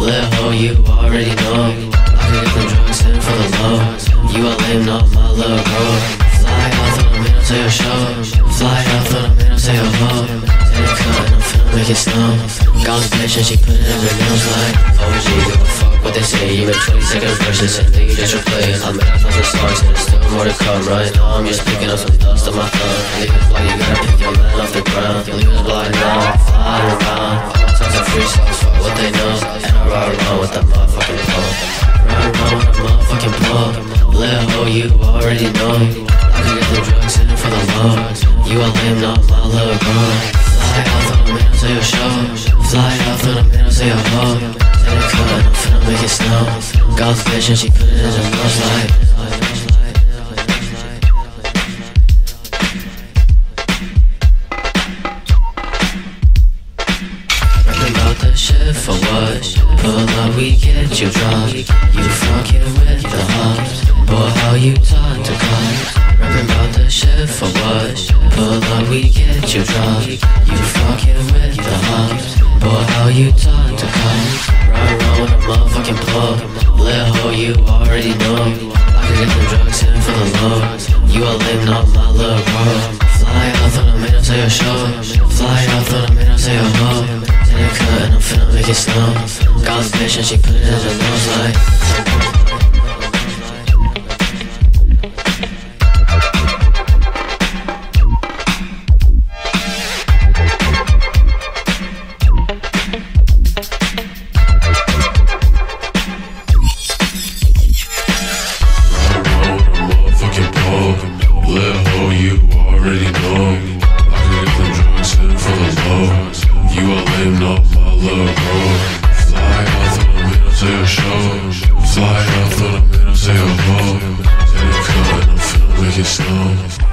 Little hoe, you already know. I can get them drugs in for the low. You a lame, not my little bro. Fly throw them in, I'll tell your show. Fly out, in, I'll tell your hoe. Take a cut I'm finna make it snow. Got bitch and she put it in her nails like oh, OG, give a fuck what they say. Even make 20 second verses and then you just replay. I'm made a thousand songs and there's still more to come. Right now I'm just picking up some dust on my thumb. Niggas like you gotta motherfucking pole. Ride around that motherfucking pole. Hoe, you already know. I can get the drugs in for the low. You a lame, not my little bro. Fly out, throw them in, I'll tell show. Fly throw them in, I'll tell your hoe. Take a cut, I'm finna make it snow. Bitch and she put it in her nose like. For what? We get you drunk. You fucking with the hoes. Boy, how you talk to cops. Rapping about that shit for what? Pull up, we get you drunk. You fucking with the hoes. Boy, how you talk to cops. Ride around with a motherfucking plug. Little hoe, you already know. I can get the drugs in for the low. You a lame, not my little bro. Fly out, throw in, I'll tell your show. Fly out, throw in, I'll tell your hoe. Take a cut and I'm finna make it snow. Got this bitch and she put it in her nose like. And I'm make it snow.